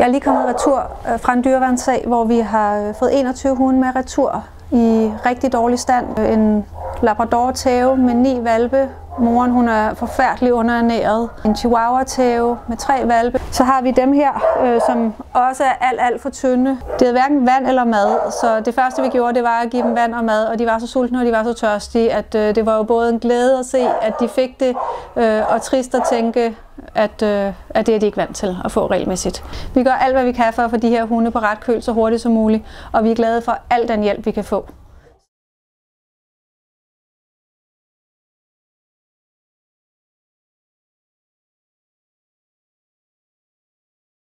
Jeg er lige kommet retur øh, fra en dyreværnssag, hvor vi har øh, fået 21 hunde med retur i rigtig dårlig stand. En labrador tæve med ni valpe. Moren hun er forfærdelig underernæret. En chihuahua tæve med tre valpe. Så har vi dem her, øh, som også er alt, alt for tynde. Det er hverken vand eller mad, så det første vi gjorde, det var at give dem vand og mad, og de var så sultne og de var så tørstige, at øh, det var jo både en glæde at se, at de fik det, øh, og trist at tænke, at, øh, at det er de ikke vant til at få regelmæssigt. Vi gør alt, hvad vi kan for at få de her hunde på ret køl så hurtigt som muligt, og vi er glade for al den hjælp, vi kan få.